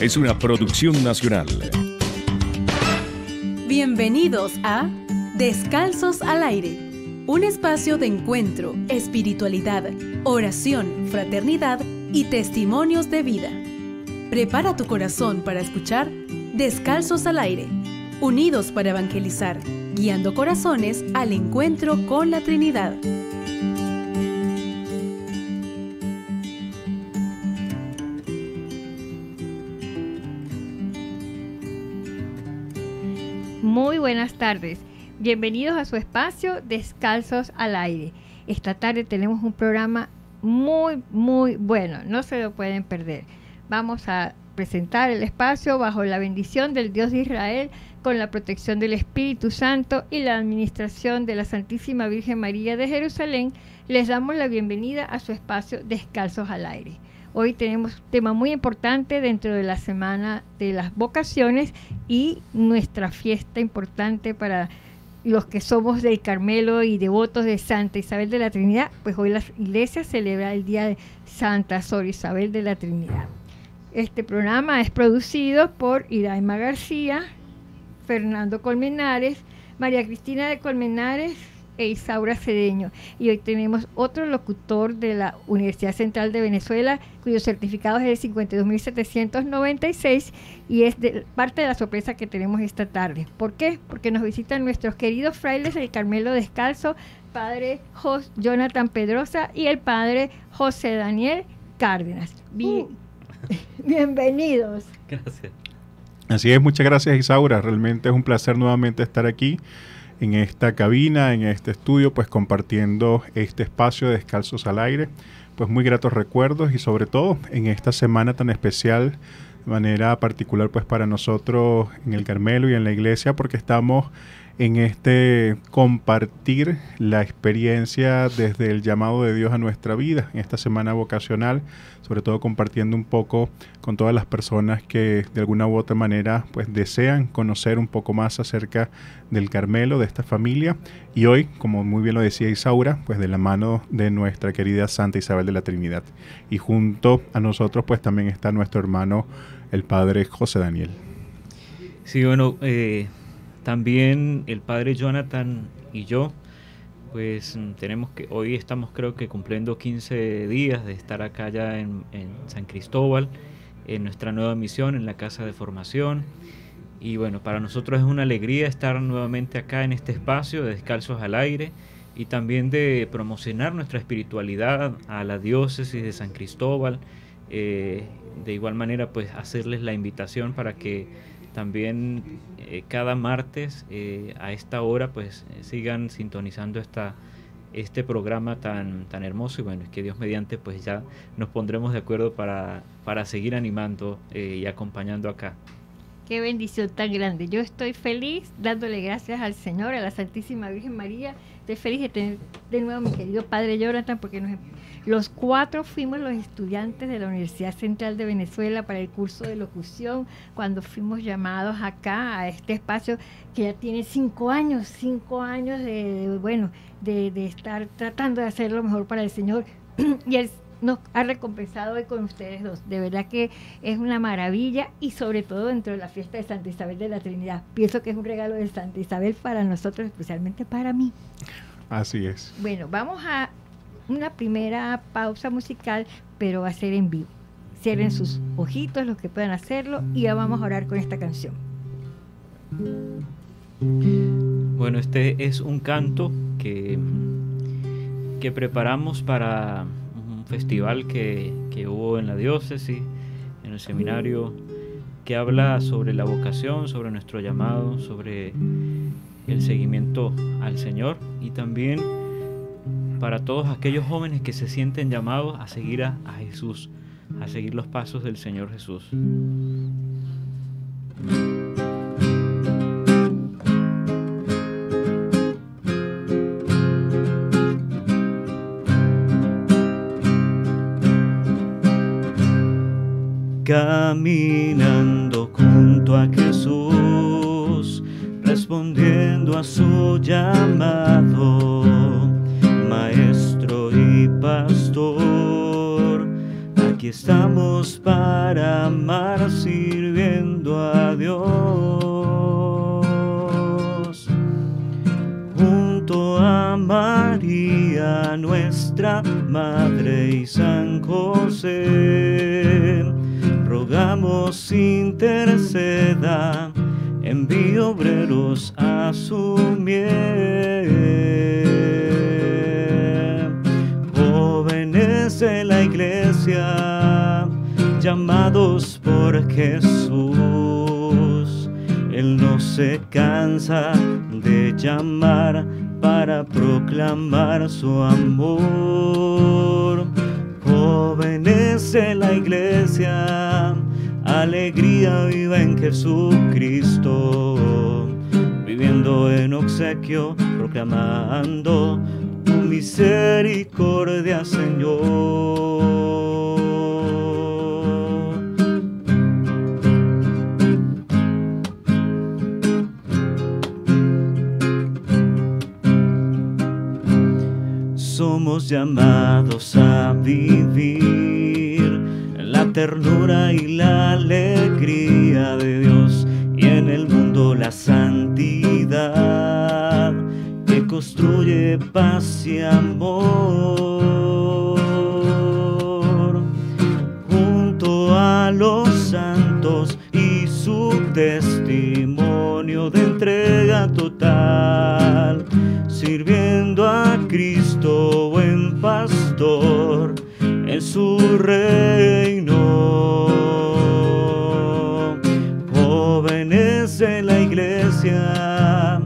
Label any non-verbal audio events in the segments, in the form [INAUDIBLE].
es una producción nacional. Bienvenidos a Descalzos al Aire, un espacio de encuentro, espiritualidad, oración, fraternidad y testimonios de vida. Prepara tu corazón para escuchar Descalzos al Aire, unidos para evangelizar, guiando corazones al encuentro con la Trinidad. Buenas tardes. Bienvenidos a su espacio Descalzos al Aire. Esta tarde tenemos un programa muy, muy bueno. No se lo pueden perder. Vamos a presentar el espacio bajo la bendición del Dios de Israel, con la protección del Espíritu Santo y la administración de la Santísima Virgen María de Jerusalén. Les damos la bienvenida a su espacio Descalzos al Aire. Hoy tenemos un tema muy importante dentro de la semana de las vocaciones y nuestra fiesta importante para los que somos del Carmelo y devotos de Santa Isabel de la Trinidad, pues hoy la iglesia celebra el día de Santa Sor Isabel de la Trinidad. Este programa es producido por Iraima García, Fernando Colmenares, María Cristina de Colmenares, e Isaura Cedeño. Y hoy tenemos otro locutor de la Universidad Central de Venezuela, cuyo certificado es el 52.796 y es de, parte de la sorpresa que tenemos esta tarde. ¿Por qué? Porque nos visitan nuestros queridos frailes del Carmelo Descalzo, padre Jos Jonathan Pedrosa y el padre José Daniel Cárdenas. Uh. [LAUGHS] Bienvenidos. Gracias. Así es, muchas gracias Isaura. Realmente es un placer nuevamente estar aquí en esta cabina, en este estudio, pues compartiendo este espacio de Descalzos al Aire. Pues muy gratos recuerdos y sobre todo en esta semana tan especial, de manera particular pues para nosotros en el Carmelo y en la iglesia, porque estamos en este compartir la experiencia desde el llamado de Dios a nuestra vida, en esta semana vocacional, sobre todo compartiendo un poco con todas las personas que de alguna u otra manera pues desean conocer un poco más acerca del Carmelo, de esta familia. Y hoy, como muy bien lo decía Isaura, pues de la mano de nuestra querida Santa Isabel de la Trinidad. Y junto a nosotros pues también está nuestro hermano, el Padre José Daniel. Sí, bueno, eh, también el padre Jonathan y yo, pues mm, tenemos que, hoy estamos creo que cumpliendo 15 días de estar acá ya en, San Cristóbal, en nuestra nueva misión, en la casa de formación. Y bueno, para nosotros es una alegría estar nuevamente acá en este espacio de Descalzos al Aire y también de promocionar nuestra espiritualidad a la diócesis de San Cristóbal. Eh, de igual manera, pues hacerles la invitación para que también eh, cada martes eh, a esta hora pues eh, sigan sintonizando esta, este programa tan, tan hermoso y bueno, es que Dios mediante pues ya nos pondremos de acuerdo para, para seguir animando y acompañando acá. Qué bendición tan grande. Yo estoy feliz dándole gracias al Señor, a la Santísima Virgen María. Estoy feliz de tener de nuevo a mi querido Padre Jonathan porque nos los cuatro fuimos los estudiantes de la Universidad Central de Venezuela para el curso de locución, cuando fuimos llamados acá a este espacio que ya tiene cinco años, cinco años de, bueno, de, estar tratando de hacer lo mejor para el Señor. [CLEARS THROAT] y Él nos ha recompensado hoy con ustedes dos. De verdad que es una maravilla y sobre todo dentro de la fiesta de Santa Isabel de la Trinidad. Pienso que es un regalo de Santa Isabel para nosotros, especialmente para mí. Así es. Bueno, vamos a una primera pausa musical, pero va a ser en vivo. Cierren sus ojitos los que puedan hacerlo y ya vamos a orar con esta canción. Bueno, este es un canto que, que preparamos para festival que, que hubo en la diócesis, en el seminario, que habla sobre la vocación, sobre nuestro llamado, sobre el seguimiento al Señor y también para todos aquellos jóvenes que se sienten llamados a seguir a, Jesús, a seguir los pasos del Señor Jesús. Caminando llamados a vivir la ternura y la alegría de Dios y en el mundo la santidad que construye paz y amor reino. Jóvenes de la iglesia,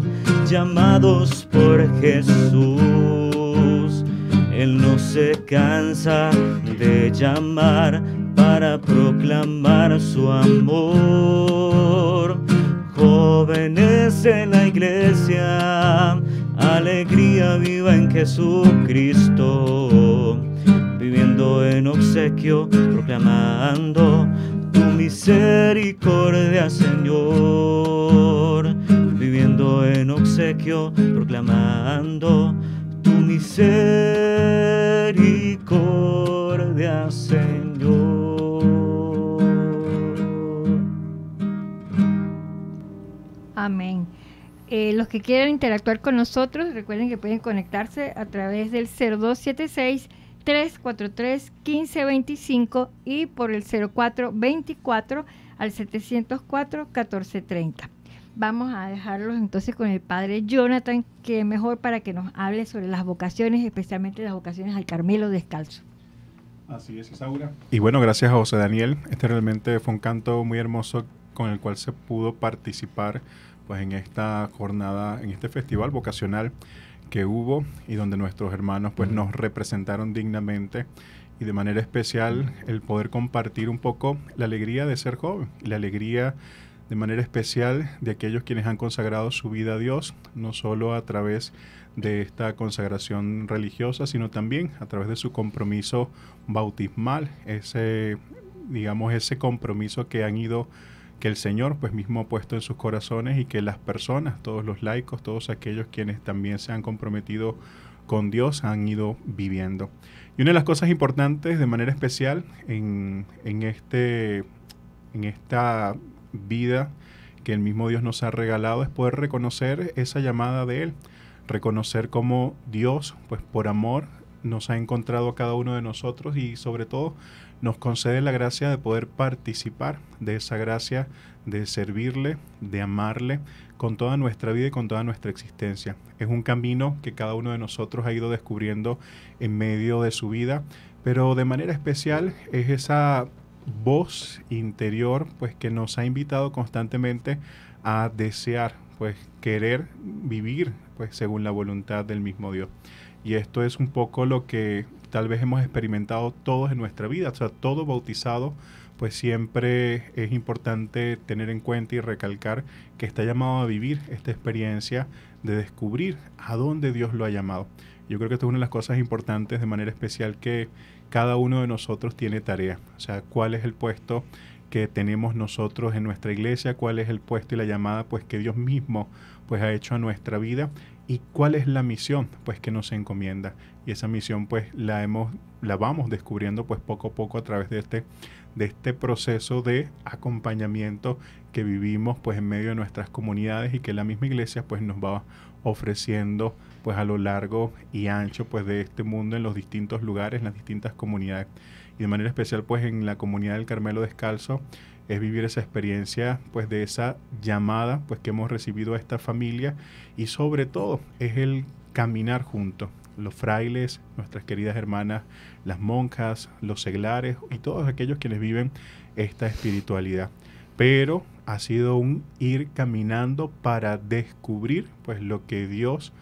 llamados por Jesús, Él no se cansa de llamar para proclamar su amor. Jóvenes de la iglesia, alegría viva en Jesucristo, viviendo en obsequio, proclamando tu misericordia, Señor, viviendo en obsequio, proclamando tu misericordia, Señor. Amén. Eh, los que quieran interactuar con nosotros, recuerden que pueden conectarse a través del 0276 343 1525 y por el 0424 al 704 1430. Vamos a dejarlos entonces con el padre Jonathan, que mejor para que nos hable sobre las vocaciones, especialmente las vocaciones al Carmelo descalzo. Así es, Isaura. Y bueno, gracias a José Daniel. Este realmente fue un canto muy hermoso con el cual se pudo participar pues en esta jornada, en este festival vocacional que hubo y donde nuestros hermanos pues nos representaron dignamente y de manera especial el poder compartir un poco la alegría de ser joven la alegría de manera especial de aquellos quienes han consagrado su vida a Dios, no solo a través de esta consagración religiosa, sino también a través de su compromiso bautismal, ese digamos ese compromiso que han ido que el Señor pues mismo ha puesto en sus corazones y que las personas, todos los laicos, todos aquellos quienes también se han comprometido con Dios han ido viviendo. Y una de las cosas importantes de manera especial en, en, este, en esta vida que el mismo Dios nos ha regalado es poder reconocer esa llamada de Él, reconocer cómo Dios, pues por amor, nos ha encontrado a cada uno de nosotros y sobre todo nos concede la gracia de poder participar de esa gracia, de servirle, de amarle con toda nuestra vida y con toda nuestra existencia. Es un camino que cada uno de nosotros ha ido descubriendo en medio de su vida, pero de manera especial es esa voz interior pues que nos ha invitado constantemente a desear, pues querer vivir pues según la voluntad del mismo Dios. Y esto es un poco lo que tal vez hemos experimentado todos en nuestra vida, o sea, todo bautizado, pues siempre es importante tener en cuenta y recalcar que está llamado a vivir esta experiencia de descubrir a dónde Dios lo ha llamado. Yo creo que esto es una de las cosas importantes de manera especial que cada uno de nosotros tiene tarea, o sea, cuál es el puesto que tenemos nosotros en nuestra iglesia, cuál es el puesto y la llamada pues que Dios mismo pues ha hecho a nuestra vida ¿Y cuál es la misión? Pues que nos encomienda. Y esa misión pues la hemos la vamos descubriendo pues poco a poco a través de este de este proceso de acompañamiento que vivimos pues en medio de nuestras comunidades y que la misma iglesia pues nos va ofreciendo pues a lo largo y ancho pues de este mundo en los distintos lugares, en las distintas comunidades y de manera especial pues en la comunidad del Carmelo Descalzo es vivir esa experiencia pues de esa llamada pues que hemos recibido a esta familia y sobre todo es el caminar juntos los frailes, nuestras queridas hermanas, las monjas, los seglares y todos aquellos quienes viven esta espiritualidad. Pero ha sido un ir caminando para descubrir pues lo que Dios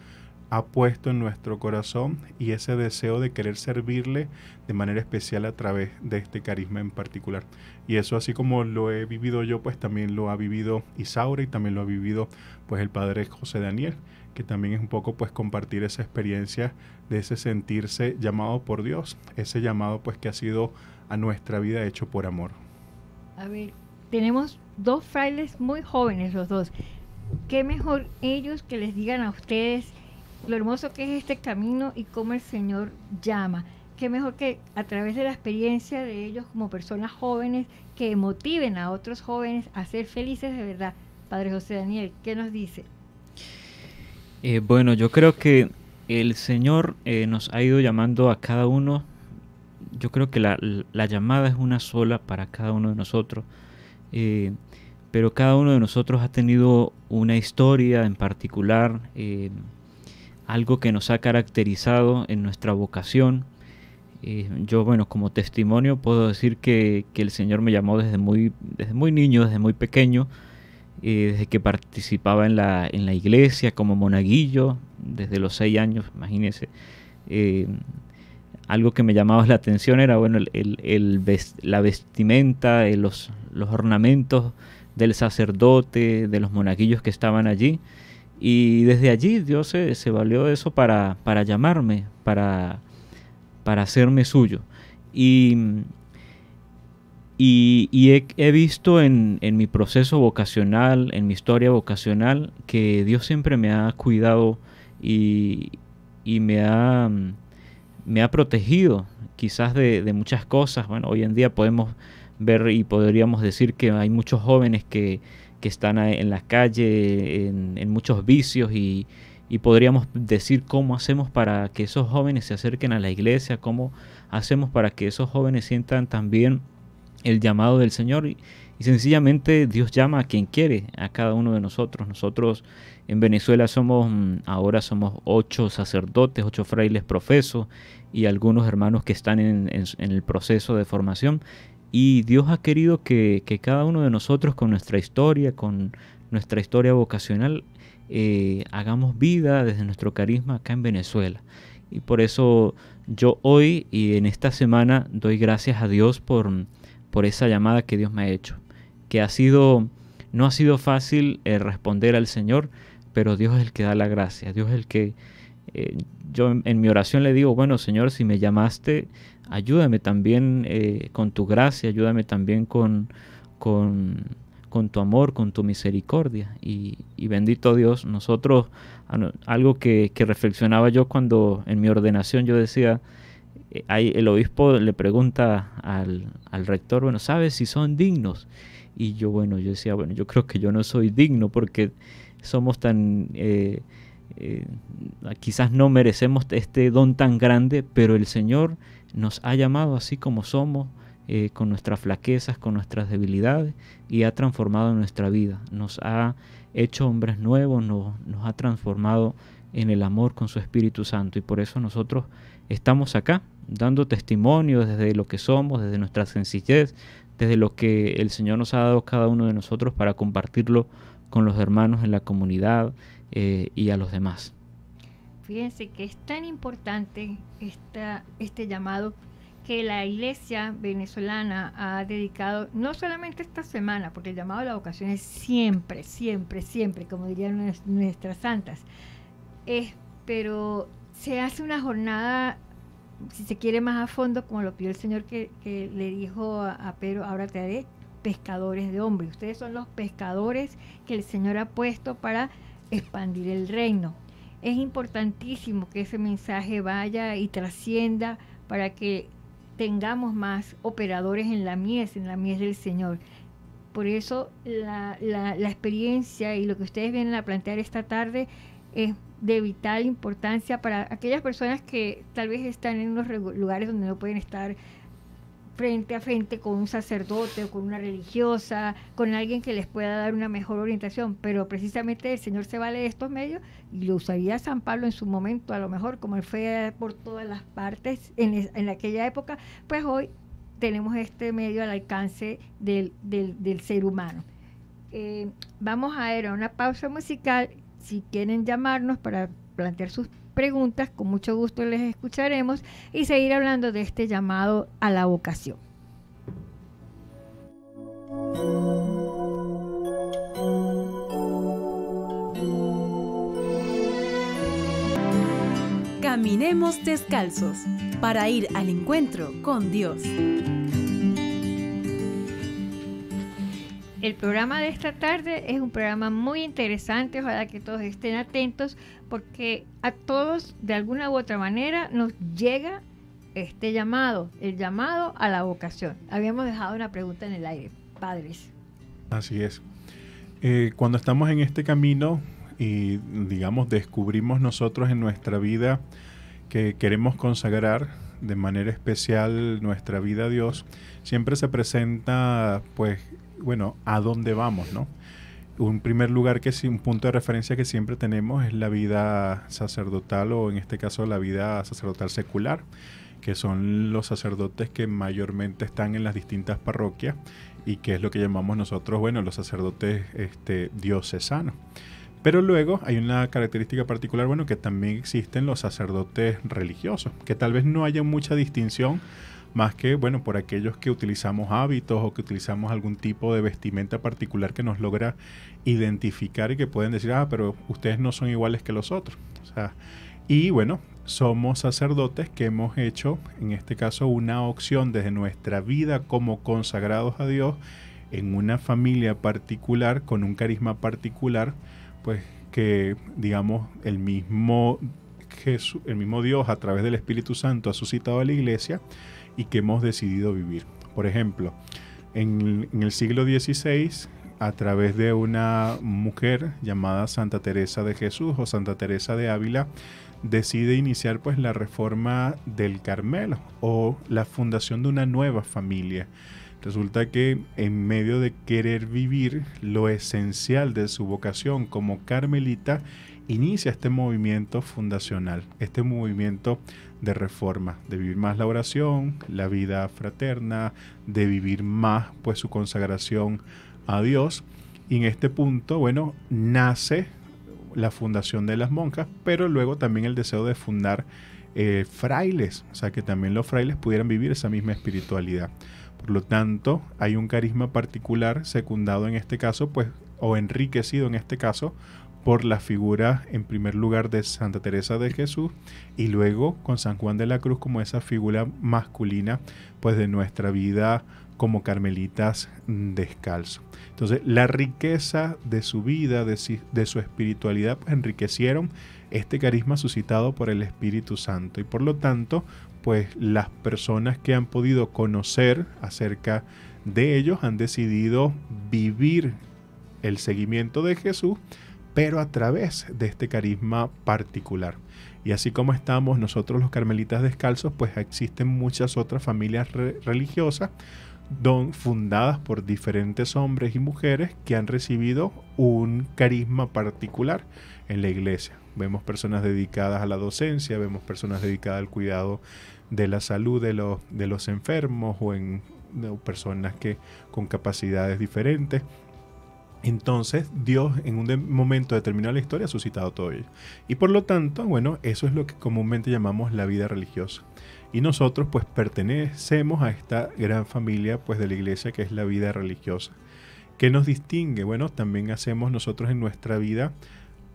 ha puesto en nuestro corazón y ese deseo de querer servirle de manera especial a través de este carisma en particular. Y eso así como lo he vivido yo, pues también lo ha vivido Isaura y también lo ha vivido pues el padre José Daniel, que también es un poco pues compartir esa experiencia de ese sentirse llamado por Dios, ese llamado pues que ha sido a nuestra vida hecho por amor. A ver, tenemos dos frailes muy jóvenes los dos. ¿Qué mejor ellos que les digan a ustedes lo hermoso que es este camino y cómo el Señor llama. Qué mejor que a través de la experiencia de ellos como personas jóvenes que motiven a otros jóvenes a ser felices de verdad. Padre José Daniel, ¿qué nos dice? Eh, bueno, yo creo que el Señor eh, nos ha ido llamando a cada uno. Yo creo que la, llamada es una sola para cada uno de nosotros. Eh, pero cada uno de nosotros ha tenido una historia en particular algo que nos ha caracterizado en nuestra vocación. Eh, yo, bueno, como testimonio puedo decir que, el Señor me llamó desde muy, desde muy niño, desde muy pequeño, eh, desde que participaba en la, en la iglesia como monaguillo, desde los seis años, imagínense. Eh, algo que me llamaba la atención era bueno, el, la vestimenta, los, los ornamentos del sacerdote, de los monaguillos que estaban allí. Y desde allí Dios se, valió de eso para, para llamarme, para, para hacerme suyo. Y, y, he, visto en, mi proceso vocacional, en mi historia vocacional, que Dios siempre me ha cuidado y, me, ha, me ha protegido quizás de, de, muchas cosas. Bueno, hoy en día podemos ver y podríamos decir que hay muchos jóvenes que, que están en la calle, en, muchos vicios y, podríamos decir cómo hacemos para que esos jóvenes se acerquen a la iglesia, cómo hacemos para que esos jóvenes sientan también el llamado del Señor y, sencillamente Dios llama a quien quiere, a cada uno de nosotros. Nosotros en Venezuela somos, mm, ahora somos ocho sacerdotes, ocho frailes profesos y algunos hermanos que están en el proceso de formación y Dios ha querido que, cada uno de nosotros con nuestra historia, con nuestra historia vocacional, eh, hagamos vida desde nuestro carisma acá en Venezuela. Y por eso yo hoy y en esta semana doy gracias a Dios por, por esa llamada que Dios me ha hecho. Que ha sido, no ha sido fácil eh, responder al Señor, pero Dios es el que da la gracia. Dios es el que, eh, yo en mi oración le digo, bueno Señor, si me llamaste, ayúdame también eh, con tu gracia, ayúdame también con, con, tu amor, con tu misericordia. Y, bendito Dios, nosotros, algo que, reflexionaba yo cuando en mi ordenación yo decía, eh, el obispo le pregunta al, rector, bueno, ¿sabes si son dignos? Y yo, bueno, yo decía, bueno, yo creo que yo no soy digno porque somos tan... Eh, quizás no merecemos este don tan grande, pero el Señor nos ha llamado así como somos, eh, con nuestras flaquezas, con nuestras debilidades, y ha transformado nuestra vida. Nos ha hecho hombres nuevos, nos ha transformado en el amor con su Espíritu Santo. Y por eso nosotros estamos acá, dando testimonio desde lo que somos, desde nuestra sencillez, desde lo que el Señor nos ha dado cada uno de nosotros para compartirlo con los hermanos en la comunidad eh, y a los demás. Fíjense que es tan importante este llamado que la iglesia venezolana ha dedicado, no solamente esta semana, porque el llamado a la vocación es siempre, siempre, siempre, como dirían nuestras santas, es, pero se hace una jornada, si se quiere más a fondo, como lo pidió el Señor que, le dijo a, a Pedro, ahora te haré pescadores de hombres. Ustedes son los pescadores que el Señor ha puesto para expandir el reino es importantísimo que ese mensaje vaya y trascienda para que tengamos más operadores en la mies, en la mies del Señor. Por eso la, la, la experiencia y lo que ustedes vienen a plantear esta tarde es de vital importancia para aquellas personas que tal vez están en unos lugares donde no pueden estar frente a frente con un sacerdote o con una religiosa, con alguien que les pueda dar una mejor orientación, pero precisamente el Señor se vale de estos medios y lo usaría San Pablo en su momento, a lo mejor como él fue por todas las partes en, en aquella época, pues hoy tenemos este medio al alcance del, del, ser humano. Eh, vamos a ir a una pausa musical, si quieren llamarnos para plantear sus preguntas, con mucho gusto les escucharemos y seguir hablando de este llamado a la vocación. Caminemos descalzos para ir al encuentro con Dios. El programa de esta tarde es un programa muy interesante, ojalá que todos estén atentos porque a todos de alguna u otra manera nos llega este llamado, el llamado a la vocación. Habíamos dejado una pregunta en el aire, padres. Así es. Eh, cuando estamos en este camino y digamos descubrimos nosotros en nuestra vida que queremos consagrar de manera especial nuestra vida a Dios, siempre se presenta pues bueno, a dónde vamos, ¿no? Un primer lugar que sí, un punto de referencia que siempre tenemos es la vida sacerdotal o en este caso la vida sacerdotal secular, que son los sacerdotes que mayormente están en las distintas parroquias y que es lo que llamamos nosotros, bueno, los sacerdotes este, diocesanos. Pero luego hay una característica particular, bueno, que también existen los sacerdotes religiosos, que tal vez no haya mucha distinción más que, bueno, por aquellos que utilizamos hábitos o que utilizamos algún tipo de vestimenta particular que nos logra identificar y que pueden decir, ah, pero ustedes no son iguales que los otros. y bueno, somos sacerdotes que hemos hecho, en este caso, una opción desde nuestra vida como consagrados a Dios en una familia particular, con un carisma particular, pues que, digamos, el mismo Jesús, el mismo Dios a través del Espíritu Santo ha suscitado a la iglesia y que hemos decidido vivir. Por ejemplo, en, el siglo XVI, a través de una mujer llamada Santa Teresa de Jesús o Santa Teresa de Ávila, decide iniciar pues la reforma del Carmelo o la fundación de una nueva familia. Resulta que en medio de querer vivir lo esencial de su vocación como carmelita, inicia este movimiento fundacional, este movimiento de reforma, de vivir más la oración, la vida fraterna, de vivir más pues su consagración a Dios. Y en este punto, bueno, nace la fundación de las monjas, pero luego también el deseo de fundar eh, frailes, o sea, que también los frailes pudieran vivir esa misma espiritualidad. Por lo tanto, hay un carisma particular secundado en este caso, pues, o enriquecido en este caso, por la figura en primer lugar de Santa Teresa de Jesús y luego con San Juan de la Cruz como esa figura masculina pues de nuestra vida como carmelitas descalzo. Entonces la riqueza de su vida, de, su espiritualidad pues, enriquecieron este carisma suscitado por el Espíritu Santo y por lo tanto pues las personas que han podido conocer acerca de ellos han decidido vivir el seguimiento de Jesús pero a través de este carisma particular. Y así como estamos nosotros los carmelitas descalzos, pues existen muchas otras familias religiosas don, fundadas por diferentes hombres y mujeres que han recibido un carisma particular en la iglesia. Vemos personas dedicadas a la docencia, vemos personas dedicadas al cuidado de la salud de los, de los enfermos o en personas que con capacidades diferentes. Entonces Dios en un momento determinado de la historia ha suscitado todo ello. Y por lo tanto, bueno, eso es lo que comúnmente llamamos la vida religiosa. Y nosotros pues pertenecemos a esta gran familia pues de la iglesia que es la vida religiosa. ¿Qué nos distingue? Bueno, también hacemos nosotros en nuestra vida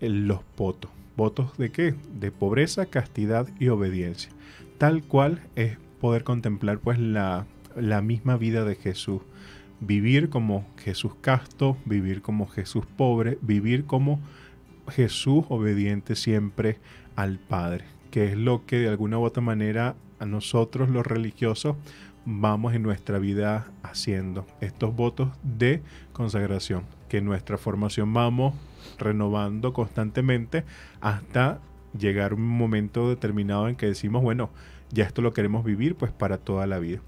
eh, los votos. ¿Votos de qué? De pobreza, castidad y obediencia. Tal cual es poder contemplar pues la, la misma vida de Jesús. Vivir como Jesús casto, vivir como Jesús pobre, vivir como Jesús obediente siempre al Padre, que es lo que de alguna u otra manera a nosotros los religiosos vamos en nuestra vida haciendo. Estos votos de consagración, que nuestra formación vamos renovando constantemente hasta llegar un momento determinado en que decimos, bueno, ya esto lo queremos vivir pues para toda la vida.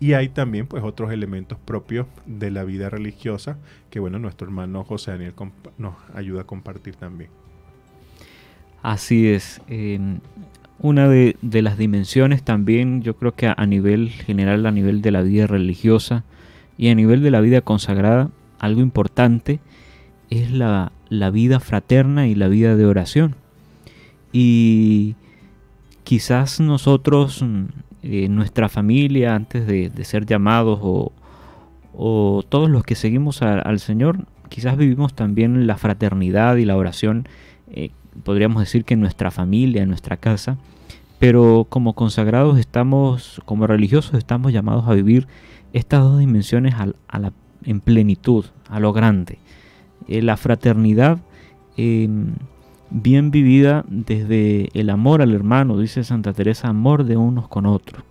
Y hay también pues otros elementos propios de la vida religiosa que bueno, nuestro hermano José Daniel nos ayuda a compartir también. Así es. Em, una de, las dimensiones también, yo creo que a, nivel general, a nivel de la vida religiosa y a nivel de la vida consagrada, algo importante es la, vida fraterna y la vida de oración. Y quizás nosotros, eh, nuestra familia, antes de, ser llamados o, todos los que seguimos al Señor, quizás vivimos también la fraternidad y la oración eh, podríamos decir que en nuestra familia, en nuestra casa, pero como consagrados estamos, como religiosos estamos llamados a vivir estas dos dimensiones en plenitud, a lo grande. Eh, la fraternidad em, bien vivida desde el amor al hermano, dice Santa Teresa, amor de unos con otros.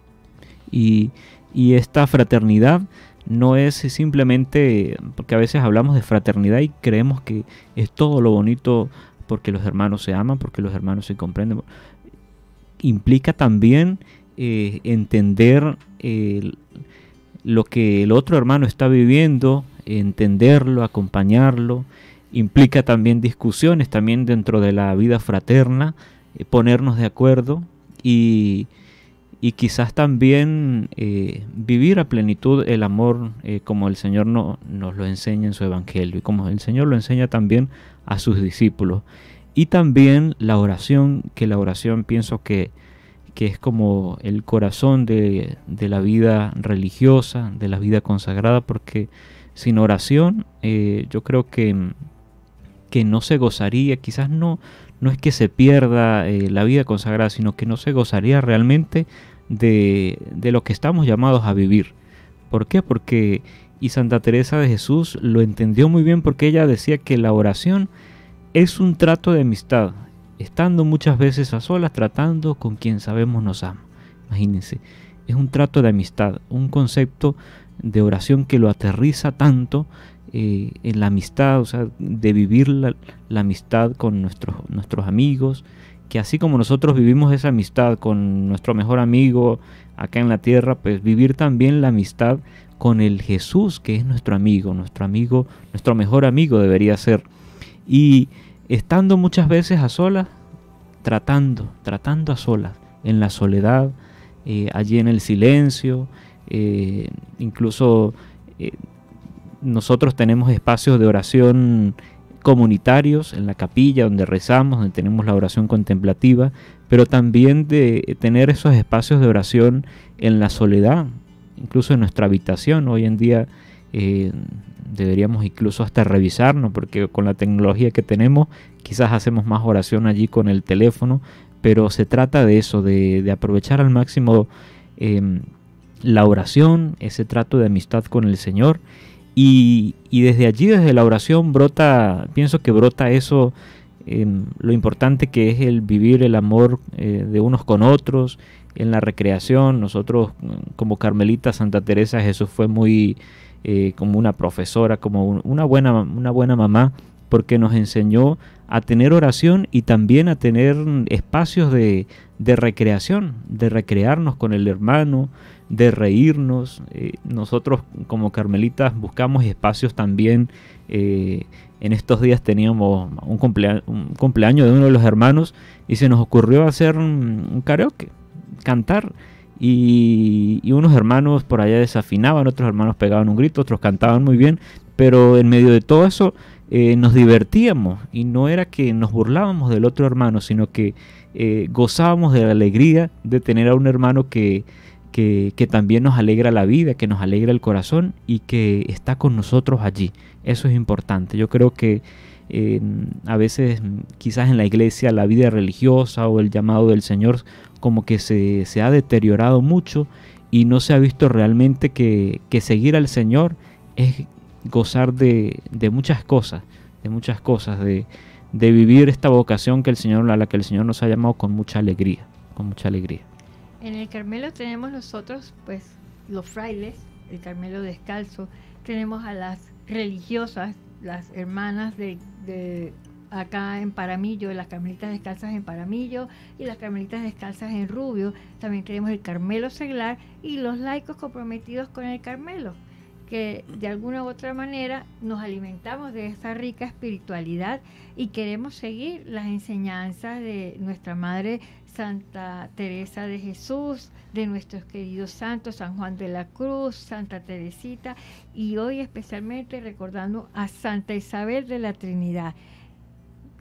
Y, y esta fraternidad no es simplemente, porque a veces hablamos de fraternidad y creemos que es todo lo bonito porque los hermanos se aman, porque los hermanos se comprenden. Implica también eh, entender eh, lo que el otro hermano está viviendo, entenderlo, acompañarlo. Implica también discusiones, también dentro de la vida fraterna, eh, ponernos de acuerdo y, quizás también vivir a plenitud el amor como el Señor nos lo enseña en su Evangelio y como el Señor lo enseña también a sus discípulos. Y también la oración, que la oración pienso que, que es como el corazón de, la vida religiosa, de la vida consagrada, porque sin oración eh, yo creo que, que no se gozaría, quizás no, no es que se pierda eh, la vida consagrada, sino que no se gozaría realmente de, de, lo que estamos llamados a vivir. ¿Por qué? Porque y Santa Teresa de Jesús lo entendió muy bien porque ella decía que la oración es un trato de amistad, estando muchas veces a solas tratando con quien sabemos nos ama. Imagínense, es un trato de amistad, un concepto de oración que lo aterriza tanto eh, en la amistad, o sea, de vivir la, amistad con nuestros, nuestros amigos, que así como nosotros vivimos esa amistad con nuestro mejor amigo acá en la tierra, pues vivir también la amistad con el Jesús que es nuestro amigo, nuestro amigo, nuestro mejor amigo debería ser. Y estando muchas veces a solas, tratando, tratando a solas, en la soledad, eh, allí en el silencio, eh, incluso nosotros tenemos espacios de oración comunitarios en la capilla donde rezamos, donde tenemos la oración contemplativa, pero también de tener esos espacios de oración en la soledad, incluso en nuestra habitación. Hoy en día eh, deberíamos incluso hasta revisarnos, porque con la tecnología que tenemos, quizás hacemos más oración allí con el teléfono, pero se trata de eso, de, aprovechar al máximo em, la oración, ese trato de amistad con el Señor. Y, desde allí, desde la oración, brota, pienso que brota eso, em, lo importante que es el vivir el amor eh, de unos con otros, en la recreación. Nosotros como Carmelita Santa Teresa Jesús fue muy eh, como una profesora, como una, buena, una buena mamá, porque nos enseñó a tener oración y también a tener espacios de, recreación, de recrearnos con el hermano, de reírnos. Eh, nosotros como carmelitas buscamos espacios también. Eh, en estos días teníamos un, un, cumpleaños de uno de los hermanos y se nos ocurrió hacer un karaoke cantar. Y, unos hermanos por allá desafinaban, otros hermanos pegaban un grito, otros cantaban muy bien, pero en medio de todo eso eh, nos divertíamos y no era que nos burlábamos del otro hermano, sino que eh, gozábamos de la alegría de tener a un hermano que, que, también nos alegra la vida, que nos alegra el corazón y que está con nosotros allí. Eso es importante. Yo creo que a veces quizás en la iglesia la vida religiosa o el llamado del Señor como que se, ha deteriorado mucho y no se ha visto realmente que, seguir al Señor es gozar de, muchas cosas, de muchas cosas, de, vivir esta vocación que el Señor, a la que el Señor nos ha llamado con mucha alegría, con mucha alegría. En el Carmelo tenemos nosotros, pues, los frailes, el Carmelo descalzo, tenemos a las religiosas, las hermanas de, de acá en Paramillo, las carmelitas descalzas en Paramillo y las carmelitas descalzas en Rubio. También tenemos el Carmelo seglar y los laicos comprometidos con el Carmelo, que de alguna u otra manera nos alimentamos de esa rica espiritualidad y queremos seguir las enseñanzas de nuestra Madre Santa Teresa de Jesús, de nuestros queridos santos, San Juan de la Cruz, Santa Teresita y hoy especialmente recordando a Santa Isabel de la Trinidad.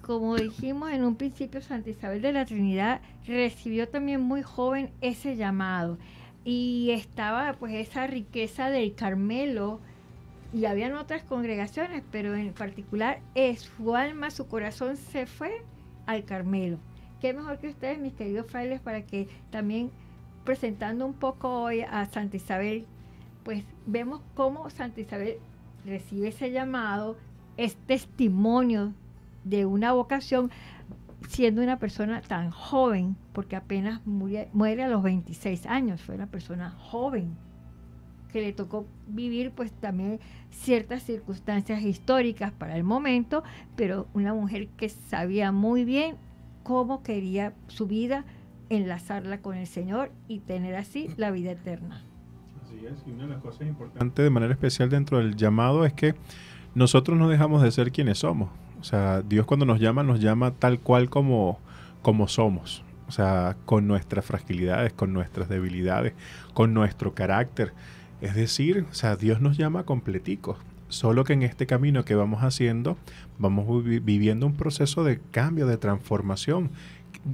Como dijimos en un principio, Santa Isabel de la Trinidad recibió también muy joven ese llamado y estaba pues esa riqueza del Carmelo y habían otras congregaciones, pero en particular su alma, su corazón se fue al Carmelo. Qué mejor que ustedes, mis queridos frailes, para que también presentando un poco hoy a Santa Isabel, pues vemos cómo Santa Isabel recibe ese llamado, es testimonio de una vocación siendo una persona tan joven, porque apenas muere, a los 26 años, fue una persona joven, que le tocó vivir pues también ciertas circunstancias históricas para el momento, pero una mujer que sabía muy bien cómo quería su vida enlazarla con el Señor y tener así la vida eterna. Así es, y una de las cosas importantes de manera especial dentro del llamado es que nosotros no dejamos de ser quienes somos. Sea, Dios cuando nos llama, nos llama tal cual como, como somos. O sea, con nuestras fragilidades, con nuestras debilidades, con nuestro carácter. Es decir, o sea, Dios nos llama completicos. Solo que en este camino que vamos haciendo, vamos viviendo un proceso de cambio, de transformación,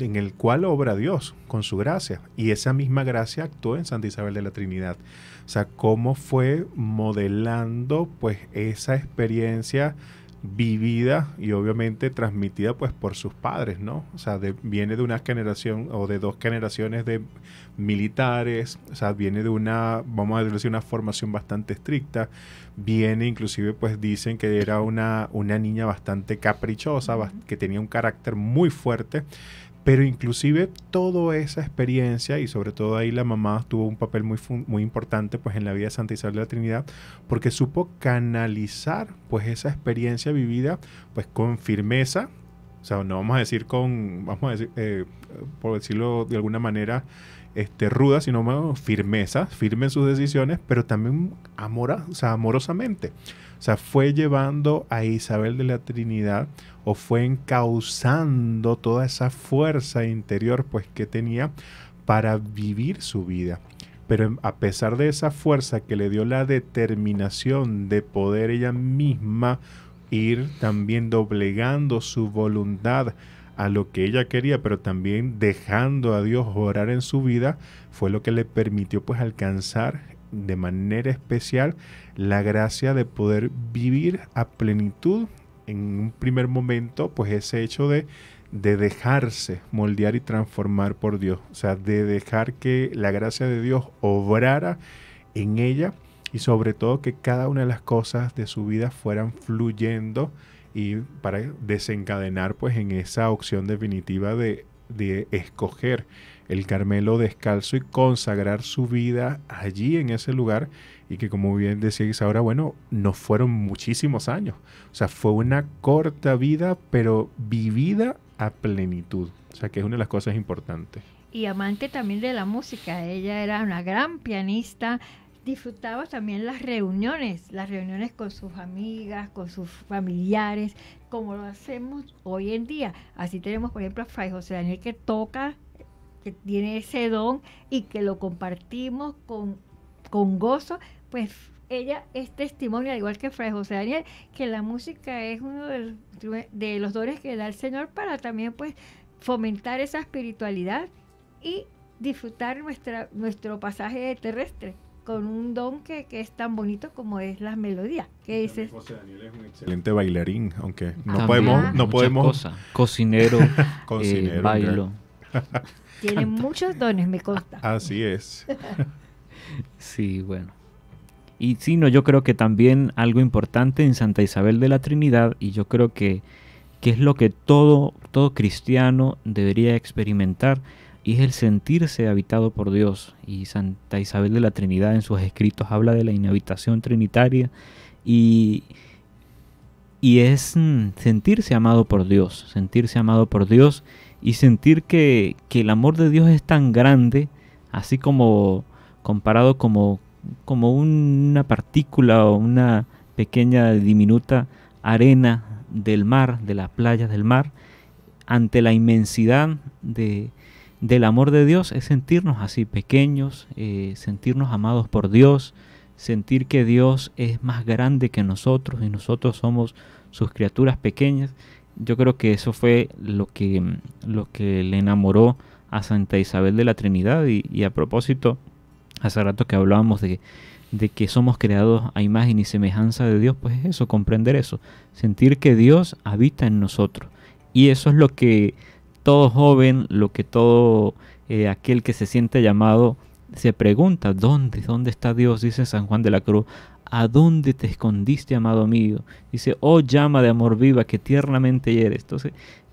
en el cual obra Dios con su gracia. Y esa misma gracia actuó en Santa Isabel de la Trinidad. O sea, cómo fue modelando pues esa experiencia vivida y obviamente transmitida pues por sus padres, ¿no? O sea, viene de una generación o de dos generaciones de militares, o sea, viene de una, vamos a decir, una formación bastante estricta, viene inclusive pues dicen que era una, una niña bastante caprichosa, que tenía un carácter muy fuerte, pero inclusive toda esa experiencia y sobre todo ahí la mamá tuvo un papel muy, muy importante pues en la vida de Santa Isabel de la Trinidad porque supo canalizar pues esa experiencia vivida pues con firmeza, o sea, no vamos a decir con, vamos a decir, eh, por decirlo de alguna manera, este, ruda, sino más firmeza, firme en sus decisiones, pero también amora, o sea, amorosamente. O sea, fue llevando a Isabel de la Trinidad o fue encauzando toda esa fuerza interior pues que tenía para vivir su vida. Pero a pesar de esa fuerza que le dio la determinación de poder ella misma ir también doblegando su voluntad a lo que ella quería, pero también dejando a Dios orar en su vida, fue lo que le permitió pues alcanzar de manera especial la gracia de poder vivir a plenitud en un primer momento, pues ese hecho de, de dejarse moldear y transformar por Dios, o sea, de dejar que la gracia de Dios obrara en ella y sobre todo que cada una de las cosas de su vida fueran fluyendo y para desencadenar pues en esa opción definitiva de, de escoger el Carmelo descalzo y consagrar su vida allí en ese lugar y que como bien decía ahora, bueno, no fueron muchísimos años. O sea, fue una corta vida, pero vivida a plenitud. O sea, que es una de las cosas importantes. Y amante también de la música. Ella era una gran pianista. Disfrutaba también las reuniones, las reuniones con sus amigas, con sus familiares, como lo hacemos hoy en día. Así tenemos, por ejemplo, a Fray José Daniel que toca que tiene ese don y que lo compartimos con, con gozo, pues ella es testimonio, al igual que Fray José Daniel, que la música es uno de los, de los dones que da el Señor para también pues fomentar esa espiritualidad y disfrutar nuestra, nuestro pasaje terrestre con un don que, que, es tan bonito como es la melodía. ¿Qué dices? José Daniel es un excelente bailarín, aunque no podemos, no podemos. Cocinero, [LAUGHS] Cocinero, eh, bailo. Tiene muchos dones, me consta. Así es. sí, bueno. Y sí, no, yo creo que también algo importante en Santa Isabel de la Trinidad, y yo creo que, que es lo que todo, todo cristiano debería experimentar, y es el sentirse habitado por Dios. Y Santa Isabel de la Trinidad en sus escritos habla de la inhabitación trinitaria y, y es mm, sentirse amado por Dios, sentirse amado por Dios y sentir que, que el amor de Dios es tan grande, así como comparado como, como una partícula o una pequeña diminuta arena del mar, de las playas del mar, ante la inmensidad de, del amor de Dios es sentirnos así pequeños, eh, sentirnos amados por Dios, sentir que Dios es más grande que nosotros y nosotros somos sus criaturas pequeñas. Yo creo que eso fue lo que, lo que le enamoró a Santa Isabel de la Trinidad y, a propósito, hace rato que hablábamos de, de que somos creados a imagen y semejanza de Dios, pues eso, comprender eso, sentir que Dios habita en nosotros. Y eso es lo que todo joven, lo que todo eh, aquel que se siente llamado se pregunta, ¿dónde? ¿Dónde está Dios? Dice San Juan de la Cruz. ¿A dónde te escondiste, amado mío? Dice, oh llama de amor viva que tiernamente hieres. Entonces,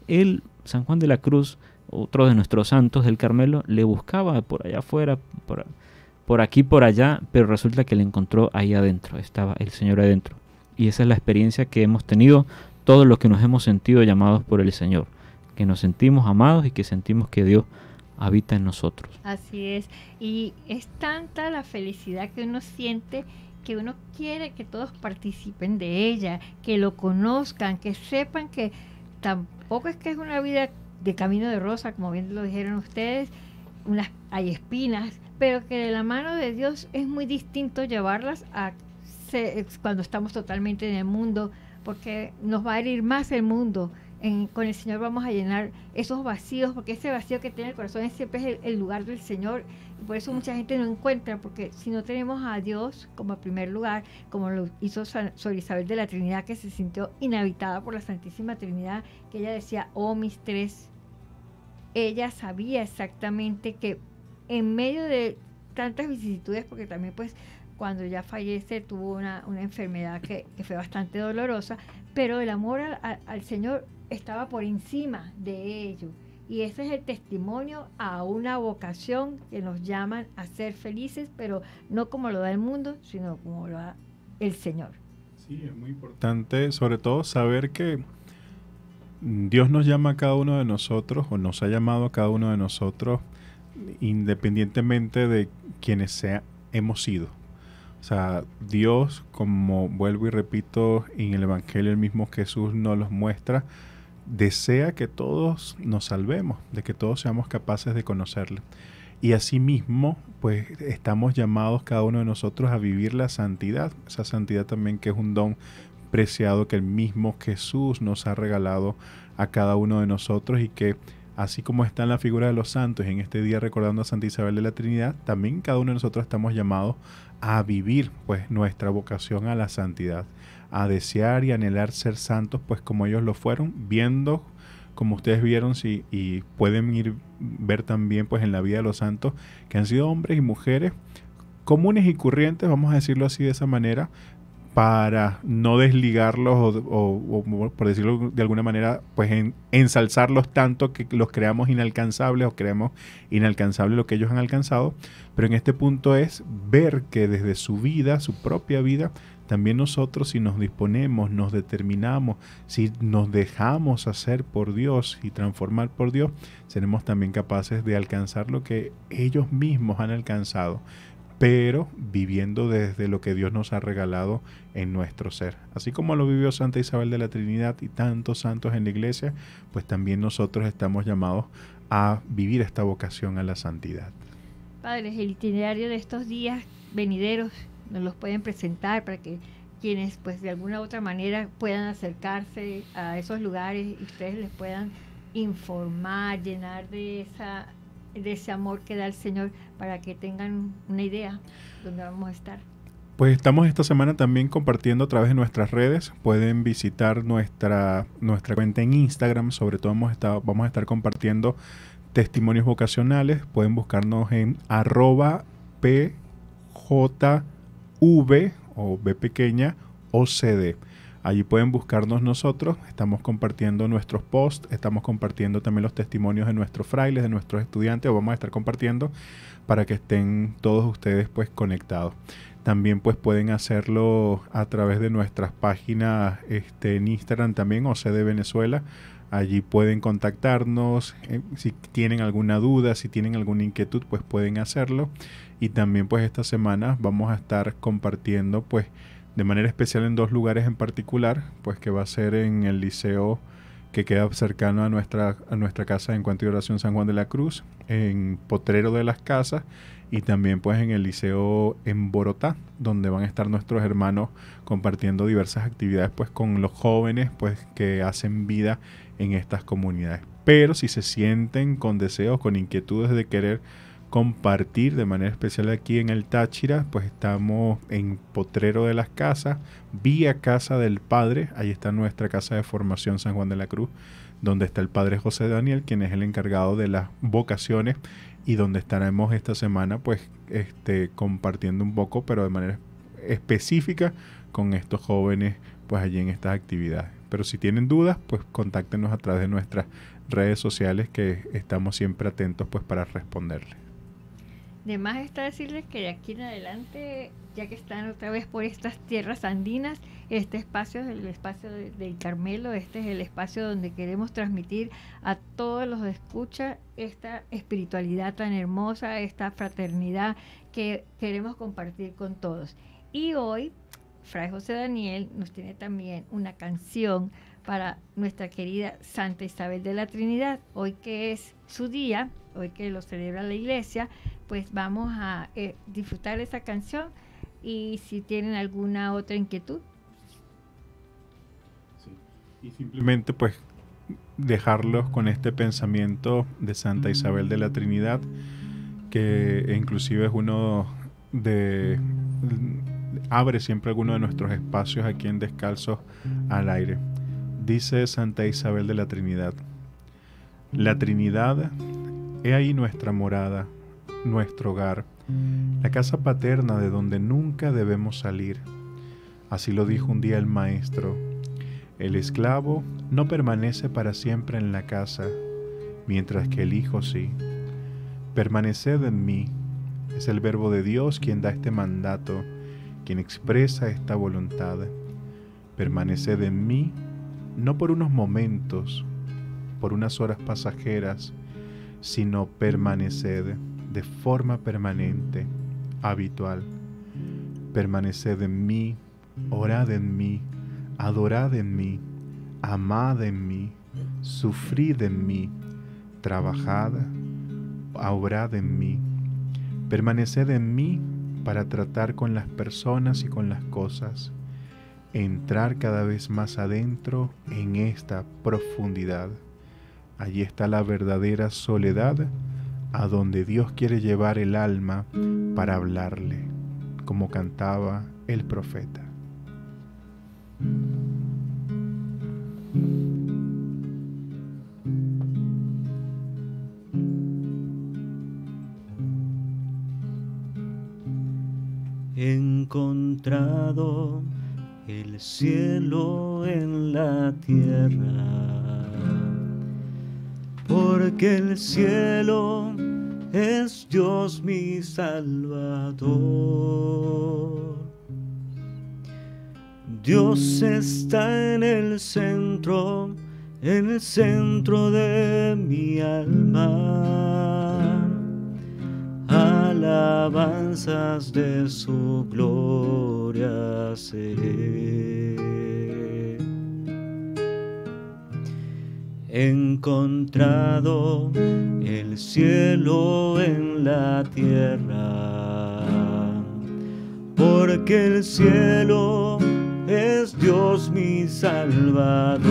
él, San Juan de la Cruz, otro de nuestros santos del Carmelo, le buscaba por allá afuera, por, por aquí, por allá, pero resulta que le encontró ahí adentro, estaba el Señor adentro. Y esa es la experiencia que hemos tenido todos los que nos hemos sentido llamados por el Señor, que nos sentimos amados y que sentimos que Dios habita en nosotros. Así es, y es tanta la felicidad que uno siente que uno quiere que todos participen de ella, que lo conozcan, que sepan que tampoco es que es una vida de camino de rosa, como bien lo dijeron ustedes, hay espinas, pero que de la mano de Dios es muy distinto llevarlas a cuando estamos totalmente en el mundo porque nos va a herir más el mundo. con el Señor vamos a llenar esos vacíos, porque ese vacío que tiene el corazón siempre es el, lugar del Señor. Y por eso mucha gente no encuentra, porque si no tenemos a Dios como primer lugar, como lo hizo Sor Isabel de la Trinidad, que se sintió inhabitada por la Santísima Trinidad, que ella decía, oh mis tres, ella sabía exactamente que en medio de tantas vicisitudes, porque también pues cuando ya fallece tuvo una, enfermedad que, fue bastante dolorosa, pero el amor al Señor estaba por encima de ello. Y ese es el testimonio a una vocación que nos llaman a ser felices, pero no como lo da el mundo, sino como lo da el Señor. Sí, es muy importante, sobre todo, saber que Dios nos llama a cada uno de nosotros, o nos ha llamado a cada uno de nosotros, independientemente de quienes sea, hemos sido. O sea, Dios, como vuelvo y repito, en el Evangelio el mismo Jesús nos los muestra, desea que todos nos salvemos, de que todos seamos capaces de conocerle. Y asimismo, pues estamos llamados cada uno de nosotros a vivir la santidad, esa santidad también que es un don preciado que el mismo Jesús nos ha regalado a cada uno de nosotros y que así como está en la figura de los santos en este día recordando a Santa Isabel de la Trinidad, también cada uno de nosotros estamos llamados a vivir pues nuestra vocación a la santidad, a desear y anhelar ser santos pues como ellos lo fueron, viendo como ustedes vieron si, y pueden ir ver también pues en la vida de los santos que han sido hombres y mujeres comunes y corrientes, vamos a decirlo así de esa manera, para no desligarlos o, por decirlo de alguna manera, pues en, ensalzarlos tanto que los creamos inalcanzables o creamos inalcanzable lo que ellos han alcanzado. Pero en este punto es ver que desde su vida, su propia vida, también nosotros si nos disponemos, nos determinamos, si nos dejamos hacer por Dios y transformar por Dios, seremos también capaces de alcanzar lo que ellos mismos han alcanzado pero viviendo desde lo que Dios nos ha regalado en nuestro ser. Así como lo vivió Santa Isabel de la Trinidad y tantos santos en la iglesia, pues también nosotros estamos llamados a vivir esta vocación a la santidad. Padres, el itinerario de estos días venideros nos los pueden presentar para que quienes pues de alguna u otra manera puedan acercarse a esos lugares y ustedes les puedan informar, llenar de esa de ese amor que da el Señor para que tengan una idea dónde vamos a estar. Pues estamos esta semana también compartiendo a través de nuestras redes. Pueden visitar nuestra, nuestra cuenta en Instagram. Sobre todo hemos estado, vamos a estar compartiendo testimonios vocacionales. Pueden buscarnos en arroba pjv o b pequeña OCD. Allí pueden buscarnos nosotros, estamos compartiendo nuestros posts, estamos compartiendo también los testimonios de nuestros frailes, de nuestros estudiantes, o vamos a estar compartiendo para que estén todos ustedes pues conectados. También pues pueden hacerlo a través de nuestras páginas este, en Instagram también, o de Venezuela. Allí pueden contactarnos, eh, si tienen alguna duda, si tienen alguna inquietud, pues pueden hacerlo. Y también pues esta semana vamos a estar compartiendo pues de manera especial en dos lugares en particular, pues que va a ser en el liceo que queda cercano a nuestra, a nuestra casa de encuentro y oración San Juan de la Cruz, en Potrero de las Casas y también pues en el liceo en Borotá, donde van a estar nuestros hermanos compartiendo diversas actividades pues con los jóvenes pues que hacen vida en estas comunidades. Pero si se sienten con deseos, con inquietudes de querer compartir de manera especial aquí en el Táchira, pues estamos en Potrero de las Casas, vía Casa del Padre, ahí está nuestra casa de formación San Juan de la Cruz, donde está el Padre José Daniel, quien es el encargado de las vocaciones y donde estaremos esta semana pues este, compartiendo un poco, pero de manera específica con estos jóvenes pues allí en estas actividades. Pero si tienen dudas, pues contáctenos a través de nuestras redes sociales que estamos siempre atentos pues para responderles. De más está decirles que de aquí en adelante, ya que están otra vez por estas tierras andinas, este espacio es el espacio del Carmelo, este es el espacio donde queremos transmitir a todos los de escucha esta espiritualidad tan hermosa, esta fraternidad que queremos compartir con todos. Y hoy, Fray José Daniel nos tiene también una canción para nuestra querida Santa Isabel de la Trinidad, hoy que es su día, hoy que lo celebra la iglesia, pues vamos a eh, disfrutar esa canción y si tienen alguna otra inquietud. Y simplemente pues dejarlos con este pensamiento de Santa Isabel de la Trinidad, que inclusive es uno de abre siempre alguno de nuestros espacios aquí en Descalzos al aire. Dice Santa Isabel de la Trinidad, la Trinidad, he ahí nuestra morada, nuestro hogar, la casa paterna de donde nunca debemos salir. Así lo dijo un día el maestro. El esclavo no permanece para siempre en la casa, mientras que el Hijo sí. Permaneced en mí. Es el verbo de Dios quien da este mandato, quien expresa esta voluntad. Permaneced en mí, no por unos momentos, por unas horas pasajeras, sino permaneced de forma permanente, habitual. Permaneced en mí, orad en mí, adorad en mí, amad en mí, sufrid en mí, trabajad, obrad en mí. Permaneced en mí para tratar con las personas y con las cosas, entrar cada vez más adentro en esta profundidad. Allí está la verdadera soledad a donde Dios quiere llevar el alma para hablarle, como cantaba el profeta. Encontrado el cielo en la tierra porque el cielo es Dios mi Salvador. Dios está en el centro, en el centro de mi alma. Alabanzas de su gloria seré. Encontrado el cielo en la tierra, porque el cielo es Dios mi Salvador.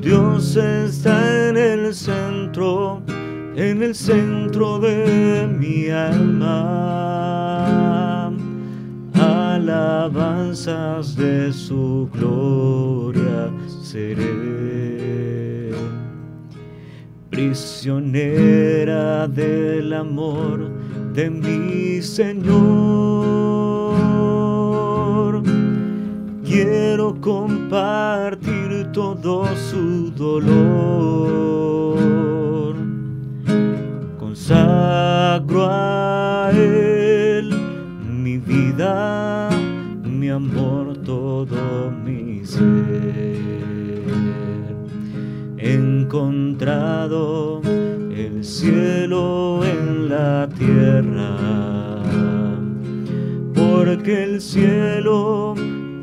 Dios está en el centro, en el centro de mi alma. Alabanzas de su gloria seré. Prisionera del amor de mi Señor. quiero compartir todo su dolor. Consagro a Él mi vida, mi amor, todo mi ser. Encontrado el cielo en la tierra, porque el cielo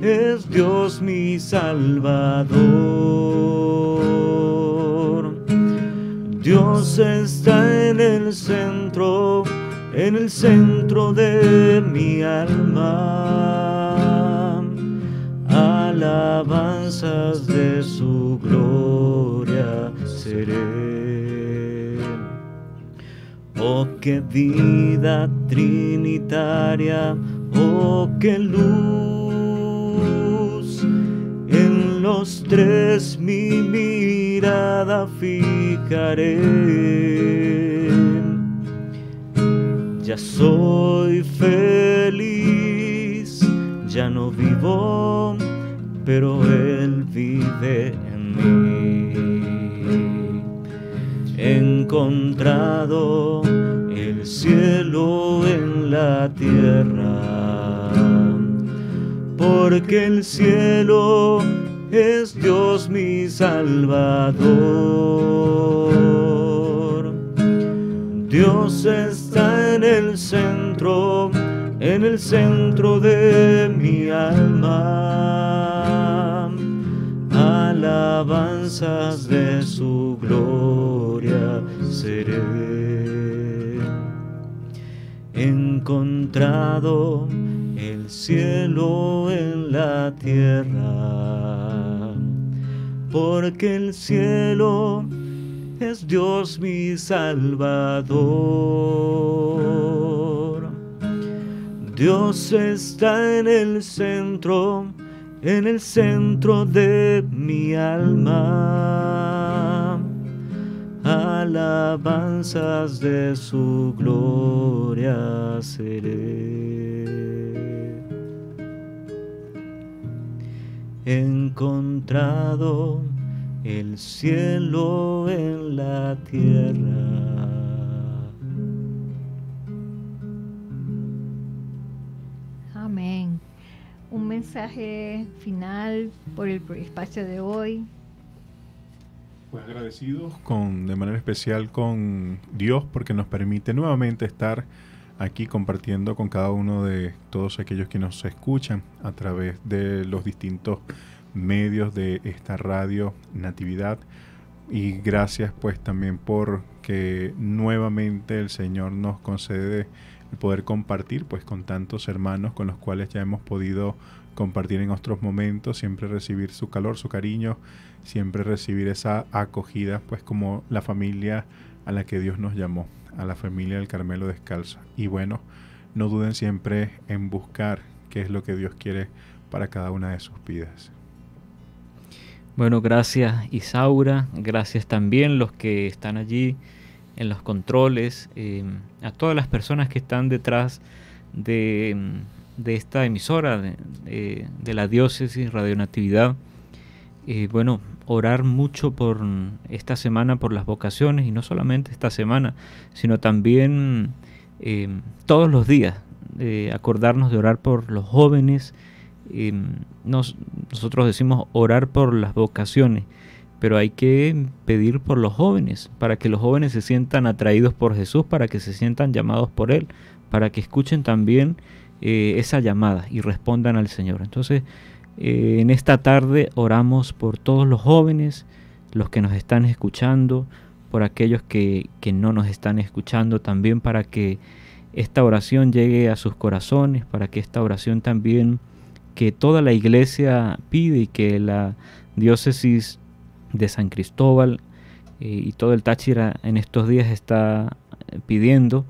es Dios mi Salvador. Dios está en el centro, en el centro de mi alma. Alabanzas de su gloria Oh, qué vida trinitaria, oh, qué luz los tres mi mirada fijaré. Ya soy feliz, ya no vivo, pero Él vive encontrado el cielo en la tierra, porque el cielo es Dios mi Salvador. Dios está en el centro, en el centro de mi alma. Alabanzas de su gloria seré. Encontrado el cielo en la tierra porque el cielo es Dios mi Salvador. Dios está en el centro, en el centro de mi alma. Alabanzas de su gloria seré. encontrado el cielo en la tierra. Amén. Un mensaje final por el espacio de hoy. Pues agradecidos con, de manera especial con Dios porque nos permite nuevamente estar aquí compartiendo con cada uno de todos aquellos que nos escuchan a través de los distintos medios de esta radio Natividad. Y gracias pues también por que nuevamente el Señor nos concede el poder compartir pues con tantos hermanos con los cuales ya hemos podido compartir en otros momentos, siempre recibir su calor, su cariño, siempre recibir esa acogida pues como la familia a la que Dios nos llamó a la familia del Carmelo Descalzo. Y bueno, no duden siempre en buscar qué es lo que Dios quiere para cada una de sus vidas. Bueno, gracias Isaura, gracias también los que están allí en los controles, eh, a todas las personas que están detrás de, de esta emisora de, de, la diócesis Radionatividad. Eh, bueno, orar mucho por esta semana, por las vocaciones, y no solamente esta semana, sino también eh, todos los días, acordarnos de orar por los jóvenes. Eh, nosotros decimos orar por las vocaciones, pero hay que pedir por los jóvenes, para que los jóvenes se sientan atraídos por Jesús, para que se sientan llamados por Él, para que escuchen también esa llamada y respondan al Señor. Entonces, eh, en esta tarde oramos por todos los jóvenes, los que nos están escuchando, por aquellos que, no nos están escuchando también, para que esta oración llegue a sus corazones, para que esta oración también que toda la iglesia pide y que la diócesis de San Cristóbal eh, y todo el Táchira en estos días está pidiendo,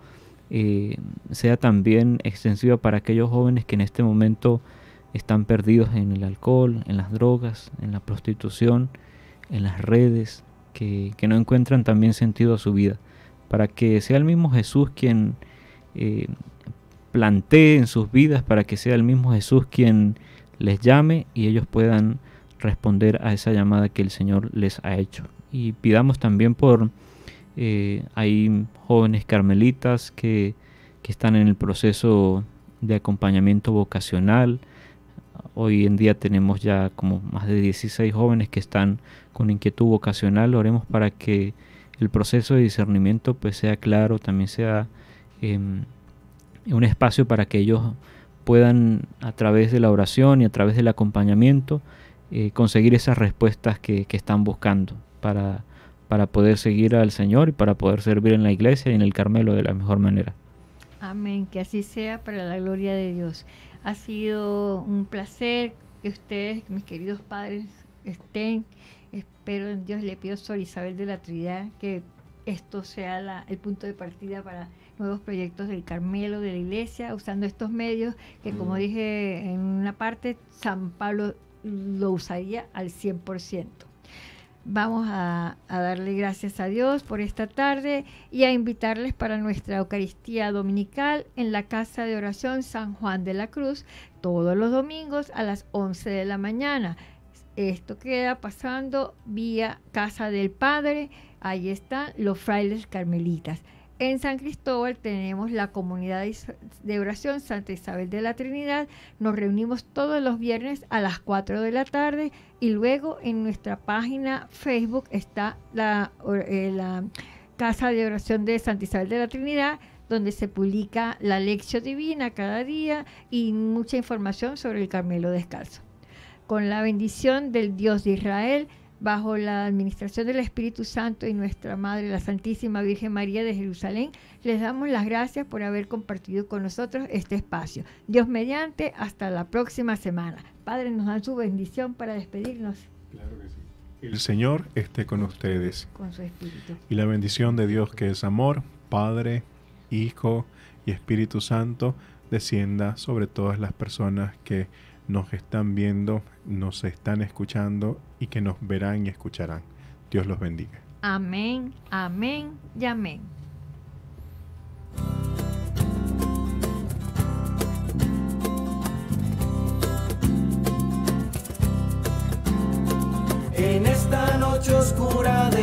sea también extensiva para aquellos jóvenes que en este momento están perdidos en el alcohol, en las drogas, en la prostitución, en las redes, que, no encuentran también sentido a su vida, para que sea el mismo Jesús quien eh, plantee en sus vidas, para que sea el mismo Jesús quien les llame y ellos puedan responder a esa llamada que el Señor les ha hecho. Y pidamos también por, eh, hay jóvenes carmelitas que, están en el proceso de acompañamiento vocacional. Hoy en día tenemos ya como más de 16 jóvenes que están con inquietud vocacional. Oremos para que el proceso de discernimiento pues sea claro, también sea em, un espacio para que ellos puedan a través de la oración y a través del acompañamiento eh, conseguir esas respuestas que, que están buscando para, para poder seguir al Señor y para poder servir en la iglesia y en el Carmelo de la mejor manera. Amén, que así sea para la gloria de Dios. Ha sido un placer que ustedes, mis queridos padres, estén. Espero en Dios, le pido a Isabel de la Trinidad que esto sea el punto de partida para nuevos proyectos del Carmelo, de la iglesia, usando estos medios que, como mm. dije en una parte, San Pablo lo usaría al 100%. Vamos a, darle gracias a Dios por esta tarde y a invitarles para nuestra Eucaristía Dominical en la Casa de Oración San Juan de la Cruz todos los domingos a las 11 de la mañana. Esto queda pasando vía Casa del Padre. Ahí están los frailes carmelitas. En San Cristóbal tenemos la comunidad de oración Santa Isabel de la Trinidad. Nos reunimos todos los viernes a las 4 de la tarde y luego en nuestra página Facebook está la, eh, la Casa de Oración de Santa Isabel de la Trinidad donde se publica la lección divina cada día y mucha información sobre el Carmelo Descalzo. Con la bendición del Dios de Israel, bajo la administración del Espíritu Santo y nuestra Madre, la Santísima Virgen María de Jerusalén, les damos las gracias por haber compartido con nosotros este espacio. Dios mediante, hasta la próxima semana. Padre, nos dan su bendición para despedirnos. Claro que sí. El Señor esté con ustedes. Con su Espíritu. Y la bendición de Dios que es amor, Padre, Hijo y Espíritu Santo, descienda sobre todas las personas que nos están viendo, nos están escuchando y que nos verán y escucharán. Dios los bendiga. Amén, amén y amén. En esta noche oscura de